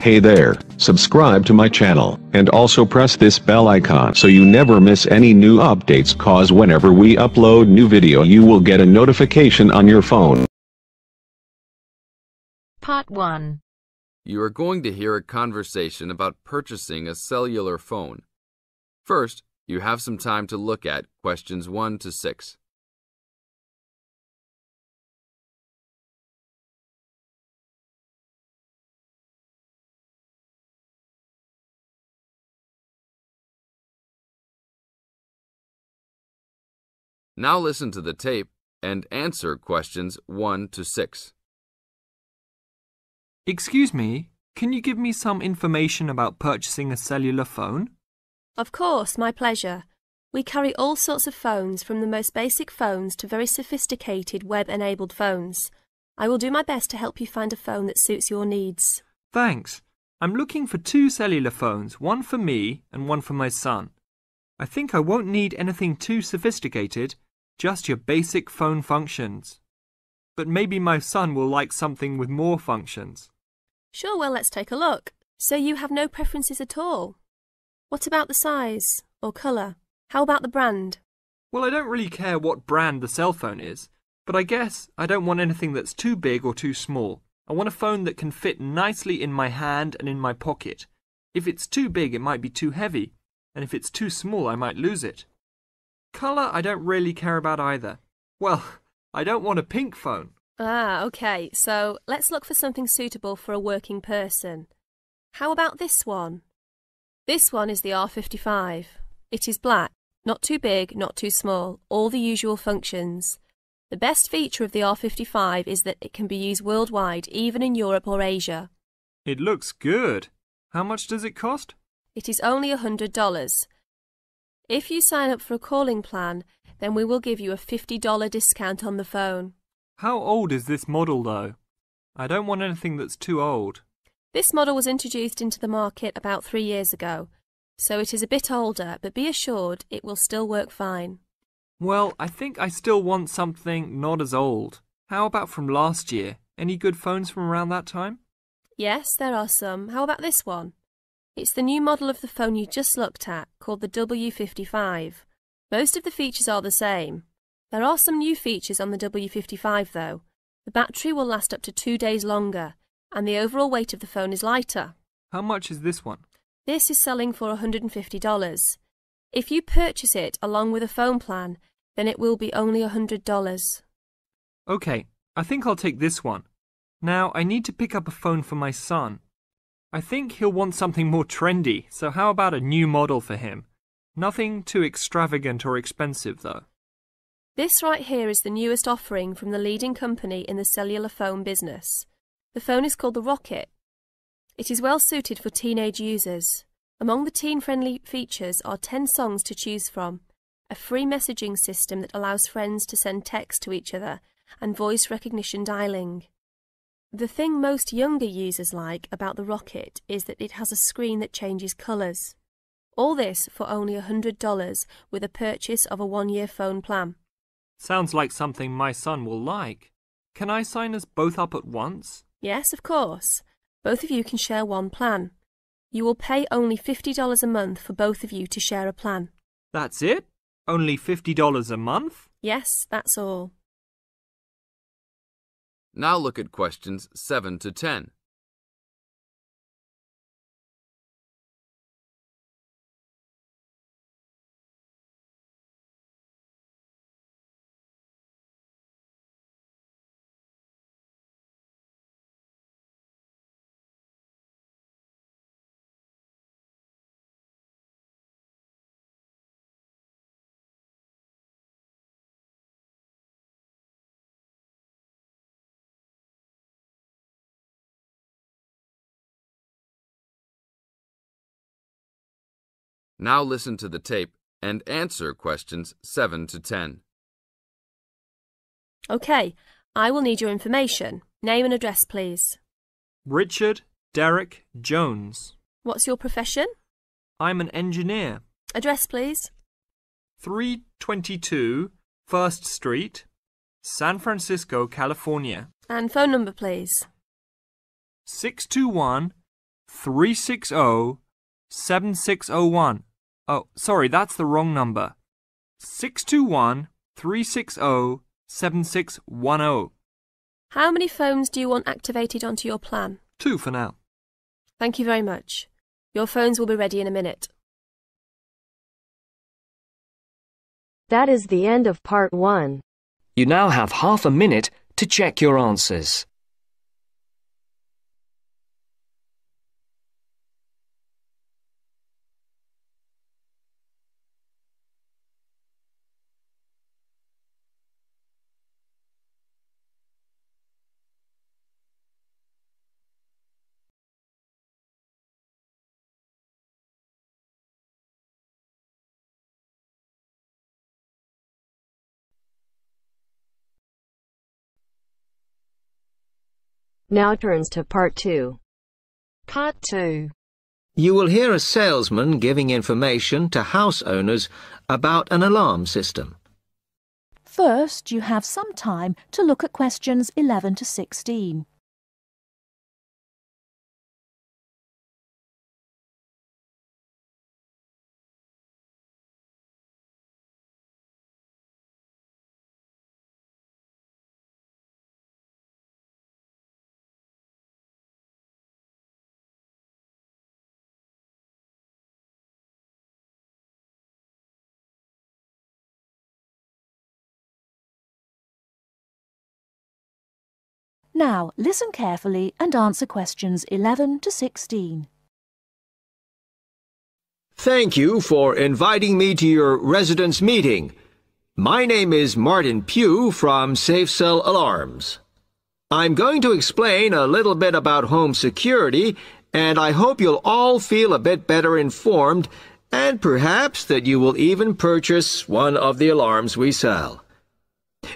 Hey there, subscribe to my channel, and also press this bell icon so you never miss any new updates cause whenever we upload new video you will get a notification on your phone. Part 1. You are going to hear a conversation about purchasing a cellular phone. First, you have some time to look at questions 1 to 6. Now listen to the tape and answer questions 1 to 6. Excuse me, can you give me some information about purchasing a cellular phone? Of course, my pleasure. We carry all sorts of phones, from the most basic phones to very sophisticated web-enabled phones. I will do my best to help you find a phone that suits your needs. Thanks. I'm looking for two cellular phones, one for me and one for my son. I think I won't need anything too sophisticated, just your basic phone functions. But maybe my son will like something with more functions. Sure, well, let's take a look. So you have no preferences at all? What about the size or colour? How about the brand? Well, I don't really care what brand the cell phone is, but I guess I don't want anything that's too big or too small. I want a phone that can fit nicely in my hand and in my pocket. If it's too big, it might be too heavy, and if it's too small, I might lose it. Colour, I don't really care about either. Well, I don't want a pink phone. Ah, okay, so let's look for something suitable for a working person. How about this one? This one is the R55. It is black, not too big, not too small, all the usual functions. The best feature of the R55 is that it can be used worldwide, even in Europe or Asia. It looks good. How much does it cost? It is only a $100. If you sign up for a calling plan, then we will give you a $50 discount on the phone. How old is this model though? I don't want anything that's too old. This model was introduced into the market about three years ago, so it is a bit older, but be assured it will still work fine. Well, I think I still want something not as old. How about from last year? Any good phones from around that time? Yes, there are some. How about this one? It's the new model of the phone you just looked at, called the W55. Most of the features are the same. There are some new features on the W55 though. The battery will last up to two days longer, and the overall weight of the phone is lighter. How much is this one? This is selling for $150. If you purchase it along with a phone plan, then it will be only $100. Okay, I think I'll take this one. Now, I need to pick up a phone for my son. I think he'll want something more trendy, so how about a new model for him? Nothing too extravagant or expensive, though. This right here is the newest offering from the leading company in the cellular phone business. The phone is called the Rocket. It is well suited for teenage users. Among the teen-friendly features are 10 songs to choose from, a free messaging system that allows friends to send text to each other, and voice recognition dialing. The thing most younger users like about the Rocket is that it has a screen that changes colours. All this for only $100 with a purchase of a one-year phone plan. Sounds like something my son will like. Can I sign us both up at once? Yes, of course. Both of you can share one plan. You will pay only $50 a month for both of you to share a plan. That's it? Only $50 a month? Yes, that's all. Now look at questions 7 to 10. Now listen to the tape and answer questions 7 to 10. OK, I will need your information. Name and address, please. Richard Derek Jones. What's your profession? I'm an engineer. Address, please. 322 First Street, San Francisco, California. And phone number, please. 621 360 7601. Oh, sorry, that's the wrong number. 621 360 7610. How many phones do you want activated onto your plan? Two for now. Thank you very much. Your phones will be ready in a minute. That is the end of part one. You now have half a minute to check your answers. Now turns to part two. Part 2. You will hear a salesman giving information to house owners about an alarm system. First, you have some time to look at questions 11 to 16. Now, listen carefully and answer questions 11 to 16. Thank you for inviting me to your residence meeting. My name is Martin Pugh from SafeCell Alarms. I'm going to explain a little bit about home security, and I hope you'll all feel a bit better informed, and perhaps that you will even purchase one of the alarms we sell.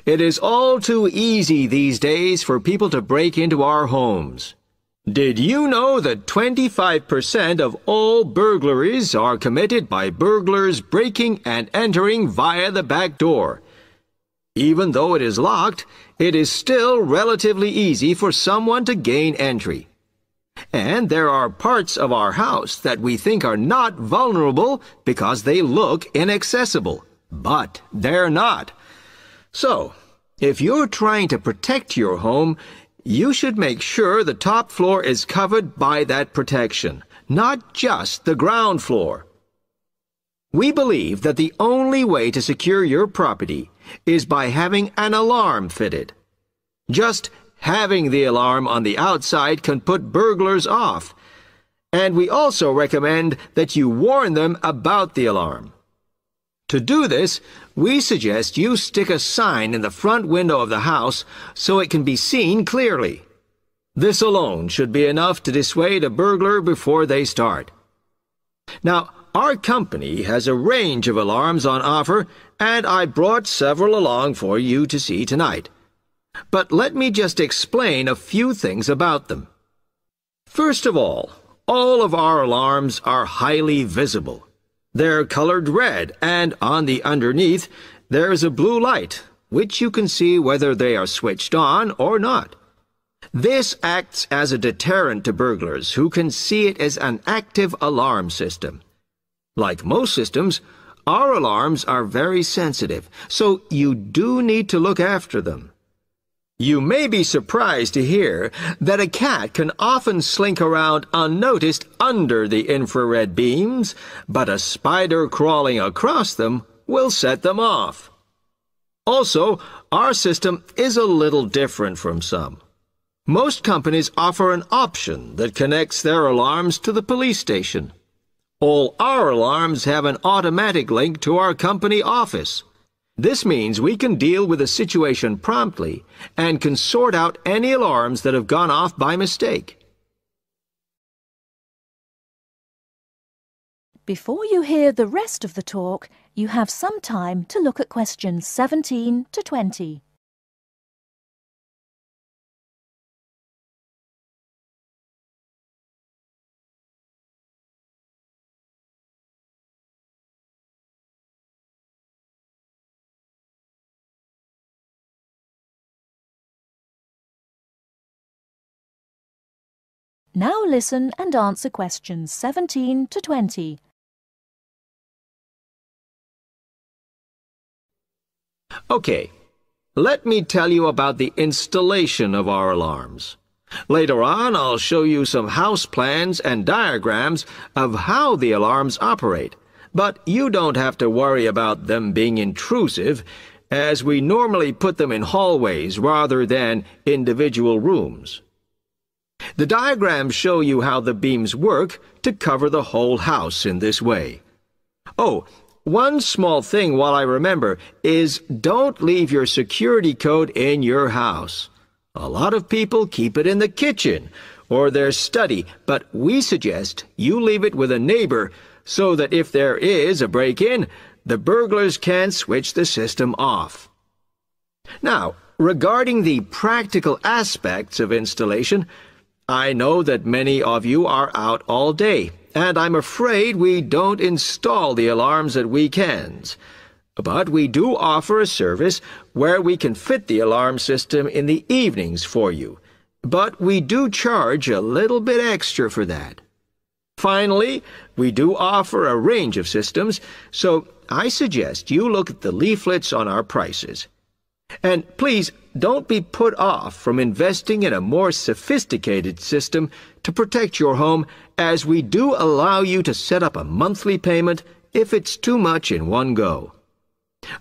It is all too easy these days for people to break into our homes. Did you know that 25% of all burglaries are committed by burglars breaking and entering via the back door? Even though it is locked, it is still relatively easy for someone to gain entry. And there are parts of our house that we think are not vulnerable because they look inaccessible. But they're not. So, if you're trying to protect your home, you should make sure the top floor is covered by that protection, not just the ground floor. We believe that the only way to secure your property is by having an alarm fitted. Just having the alarm on the outside can put burglars off. And we also recommend that you warn them about the alarm. To do this, we suggest you stick a sign in the front window of the house so it can be seen clearly. This alone should be enough to dissuade a burglar before they start. Now, our company has a range of alarms on offer, and I brought several along for you to see tonight. But let me just explain a few things about them. First of all, all of our alarms are highly visible. They're colored red, and on the underneath, there is a blue light, which you can see whether they are switched on or not. This acts as a deterrent to burglars who can see it as an active alarm system. Like most systems, our alarms are very sensitive, so you do need to look after them. You may be surprised to hear that a cat can often slink around unnoticed under the infrared beams, but a spider crawling across them will set them off. Also, our system is a little different from some. Most companies offer an option that connects their alarms to the police station. All our alarms have an automatic link to our company office. This means we can deal with a situation promptly and can sort out any alarms that have gone off by mistake. Before you hear the rest of the talk, you have some time to look at questions 17 to 20. Now listen and answer questions 17 to 20. Okay, let me tell you about the installation of our alarms. Later on, I'll show you some house plans and diagrams of how the alarms operate. But you don't have to worry about them being intrusive, as we normally put them in hallways rather than individual rooms. The diagrams show you how the beams work to cover the whole house in this way. Oh, one small thing while I remember is don't leave your security code in your house. A lot of people keep it in the kitchen or their study, but we suggest you leave it with a neighbor so that if there is a break-in, the burglars can switch the system off. Now, regarding the practical aspects of installation, I know that many of you are out all day, and I'm afraid we don't install the alarms at weekends. But we do offer a service where we can fit the alarm system in the evenings for you. But we do charge a little bit extra for that. Finally, we do offer a range of systems, so I suggest you look at the leaflets on our prices. And please don't be put off from investing in a more sophisticated system to protect your home, as we do allow you to set up a monthly payment if it's too much in one go.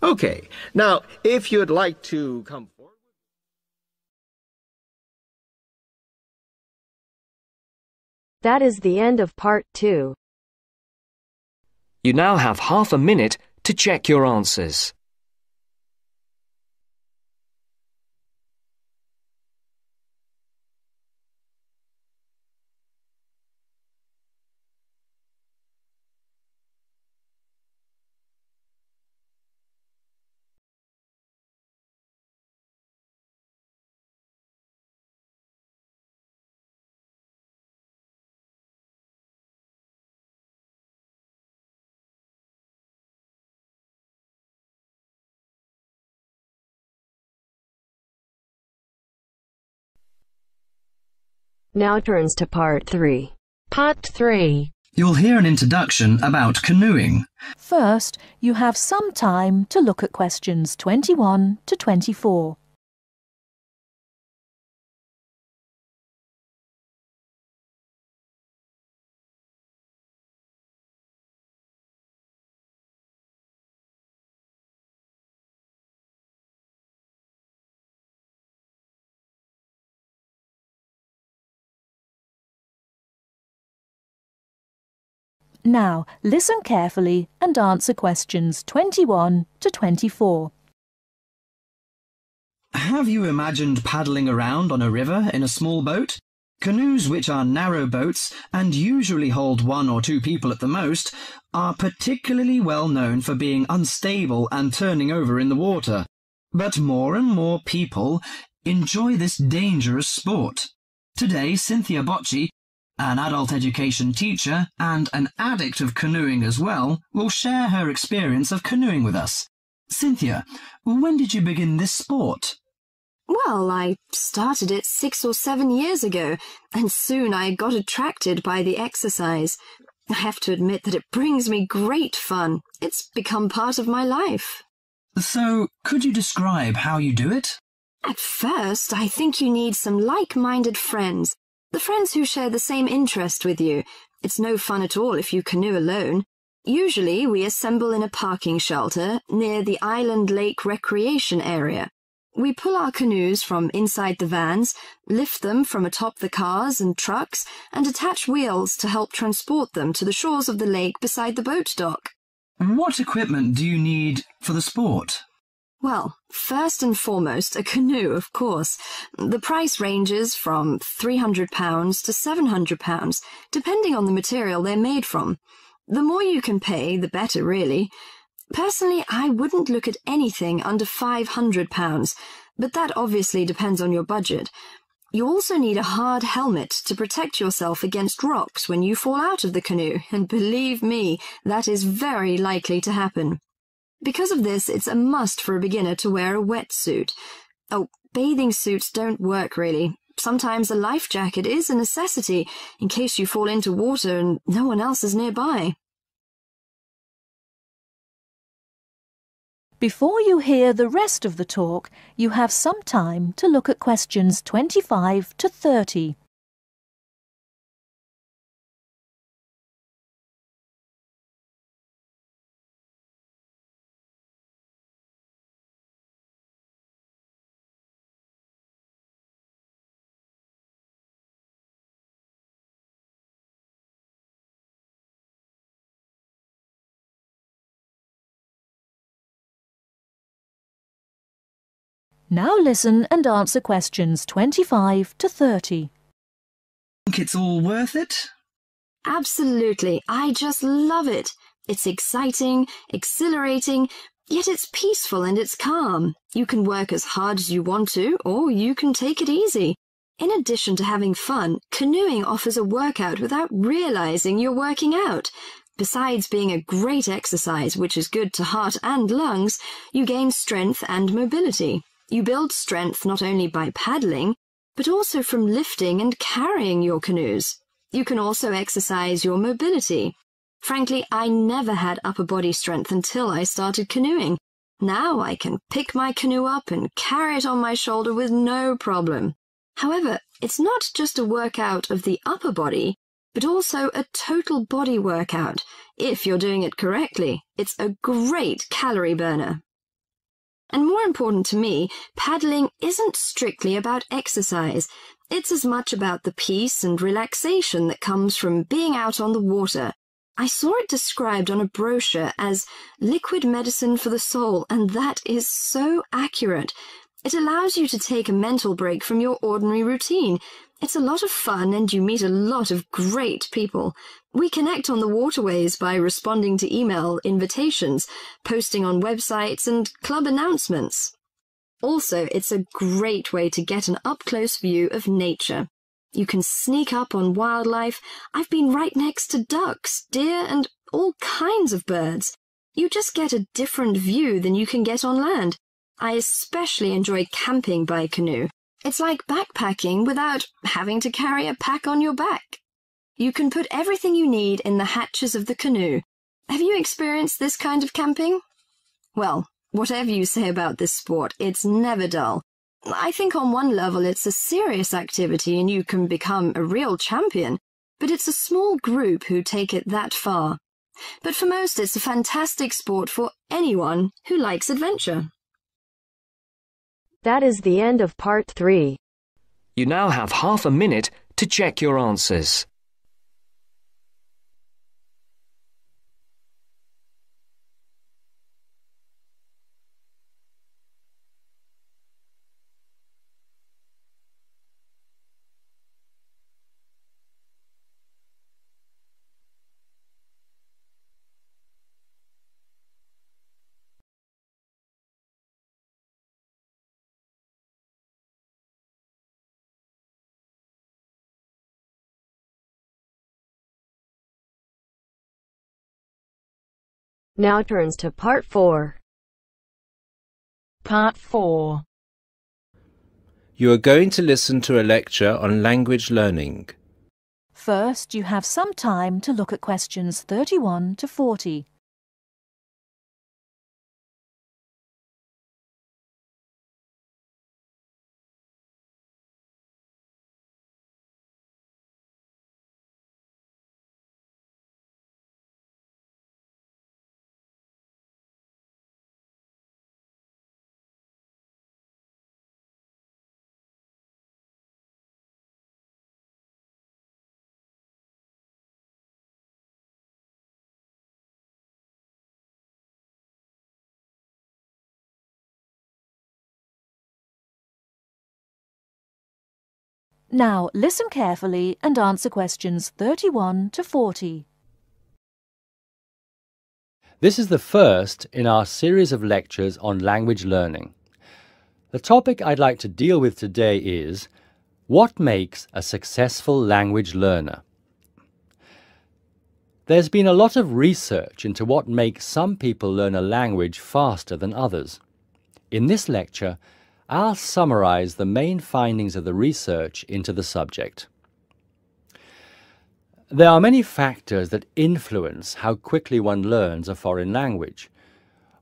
Okay, now if you'd like to come forward. That is the end of part two. You now have half a minute to check your answers. Now turns to part three. Part 3. You'll hear an introduction about canoeing. First, you have some time to look at questions 21 to 24. Now, listen carefully and answer questions 21 to 24. Have you imagined paddling around on a river in a small boat? Canoes, which are narrow boats and usually hold one or two people at the most, are particularly well known for being unstable and turning over in the water. But more and more people enjoy this dangerous sport. Today, Cynthia Bocci, an adult education teacher and an addict of canoeing as well, will share her experience of canoeing with us. Cynthia, when did you begin this sport? Well, I started it six or seven years ago, and soon I got attracted by the exercise. I have to admit that it brings me great fun. It's become part of my life. So, could you describe how you do it? At first, I think you need some like-minded friends. The friends who share the same interest with you. It's no fun at all if you canoe alone. Usually, we assemble in a parking shelter near the Island Lake Recreation Area. We pull our canoes from inside the vans, lift them from atop the cars and trucks, and attach wheels to help transport them to the shores of the lake beside the boat dock. What equipment do you need for the sport? Well, first and foremost, a canoe, of course. The price ranges from £300 to £700, depending on the material they're made from. The more you can pay, the better, really. Personally, I wouldn't look at anything under £500, but that obviously depends on your budget. You also need a hard helmet to protect yourself against rocks when you fall out of the canoe, and believe me, that is very likely to happen. Because of this, it's a must for a beginner to wear a wetsuit. Oh, bathing suits don't work really. Sometimes a life jacket is a necessity in case you fall into water and no one else is nearby. Before you hear the rest of the talk, you have some time to look at questions 25 to 30. Now listen and answer questions 25 to 30. Think it's all worth it? Absolutely. I just love it. It's exciting, exhilarating, yet it's peaceful and it's calm. You can work as hard as you want to, or you can take it easy. In addition to having fun, canoeing offers a workout without realizing you're working out. Besides being a great exercise, which is good to heart and lungs, you gain strength and mobility. You build strength not only by paddling, but also from lifting and carrying your canoes. You can also exercise your mobility. Frankly, I never had upper body strength until I started canoeing. Now I can pick my canoe up and carry it on my shoulder with no problem. However, it's not just a workout of the upper body, but also a total body workout. If you're doing it correctly, it's a great calorie burner. And more important to me, paddling isn't strictly about exercise. It's as much about the peace and relaxation that comes from being out on the water. I saw it described on a brochure as liquid medicine for the soul, and that is so accurate. It allows you to take a mental break from your ordinary routine. It's a lot of fun and you meet a lot of great people. We connect on the waterways by responding to email invitations, posting on websites and club announcements. Also, it's a great way to get an up-close view of nature. You can sneak up on wildlife. I've been right next to ducks, deer, and all kinds of birds. You just get a different view than you can get on land. I especially enjoy camping by canoe. It's like backpacking without having to carry a pack on your back. You can put everything you need in the hatches of the canoe. Have you experienced this kind of camping? Well, whatever you say about this sport, it's never dull. I think on one level it's a serious activity and you can become a real champion, but it's a small group who take it that far. But for most, it's a fantastic sport for anyone who likes adventure. That is the end of part 3. You now have half a minute to check your answers. Now turns to part 4. Part 4. You are going to listen to a lecture on language learning. First, you have some time to look at questions 31 to 40. Now listen carefully and answer questions 31 to 40. This is the first in our series of lectures on language learning. The topic I'd like to deal with today is What makes a successful language learner? There's been a lot of research into what makes some people learn a language faster than others. In this lecture, I'll summarize the main findings of the research into the subject. There are many factors that influence how quickly one learns a foreign language,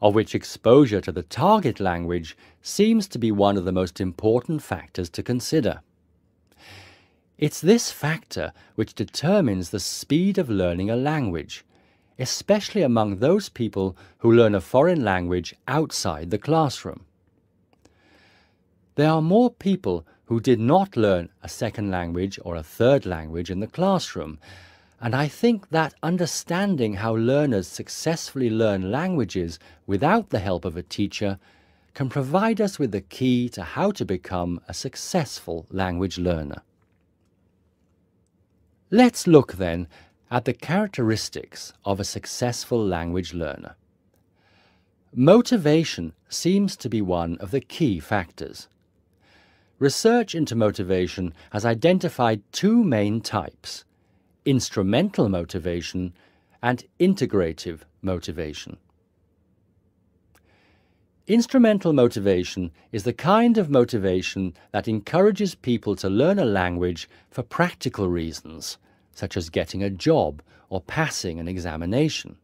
of which exposure to the target language seems to be one of the most important factors to consider. It's this factor which determines the speed of learning a language, especially among those people who learn a foreign language outside the classroom. There are more people who did not learn a second language or a third language in the classroom, and I think that understanding how learners successfully learn languages without the help of a teacher can provide us with the key to how to become a successful language learner. Let's look then at the characteristics of a successful language learner. Motivation seems to be one of the key factors. Research into motivation has identified two main types, instrumental motivation and integrative motivation. Instrumental motivation is the kind of motivation that encourages people to learn a language for practical reasons, such as getting a job or passing an examination.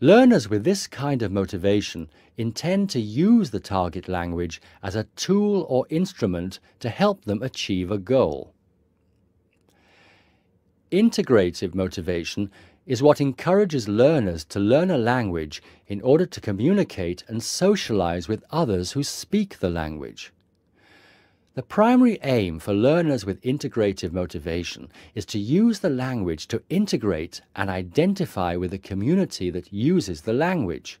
Learners with this kind of motivation intend to use the target language as a tool or instrument to help them achieve a goal. Integrative motivation is what encourages learners to learn a language in order to communicate and socialize with others who speak the language. The primary aim for learners with integrative motivation is to use the language to integrate and identify with the community that uses the language.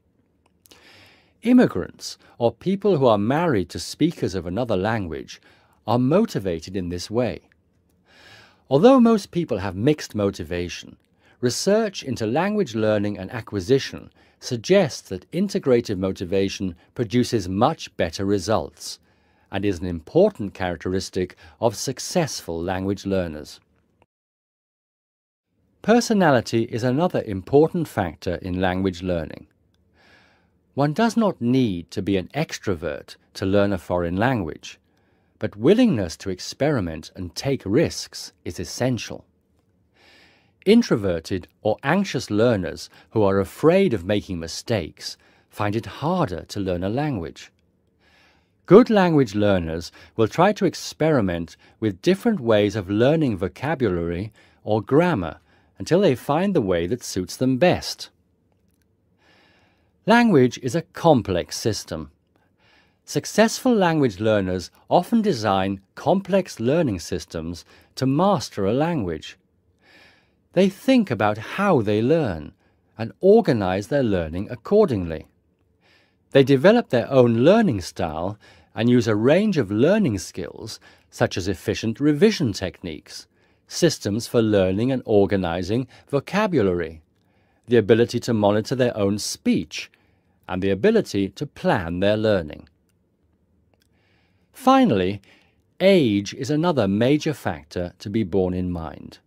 Immigrants, or people who are married to speakers of another language, are motivated in this way. Although most people have mixed motivation, research into language learning and acquisition suggests that integrative motivation produces much better results and is an important characteristic of successful language learners. Personality is another important factor in language learning. One does not need to be an extrovert to learn a foreign language, but willingness to experiment and take risks is essential. Introverted or anxious learners who are afraid of making mistakes find it harder to learn a language. Good language learners will try to experiment with different ways of learning vocabulary or grammar until they find the way that suits them best. Language is a complex system. Successful language learners often design complex learning systems to master a language. They think about how they learn and organize their learning accordingly. They develop their own learning style and use a range of learning skills such as efficient revision techniques, systems for learning and organizing vocabulary, the ability to monitor their own speech, and the ability to plan their learning. Finally, age is another major factor to be borne in mind.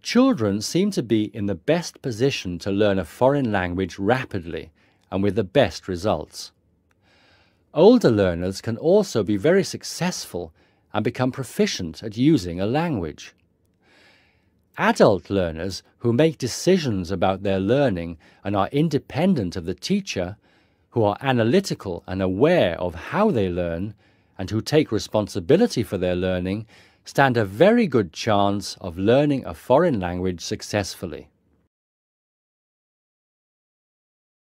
Children seem to be in the best position to learn a foreign language rapidly and with the best results. Older learners can also be very successful and become proficient at using a language. Adult learners who make decisions about their learning and are independent of the teacher, who are analytical and aware of how they learn, and who take responsibility for their learning, stand a very good chance of learning a foreign language successfully.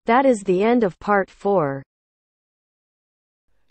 That is the end of part 4.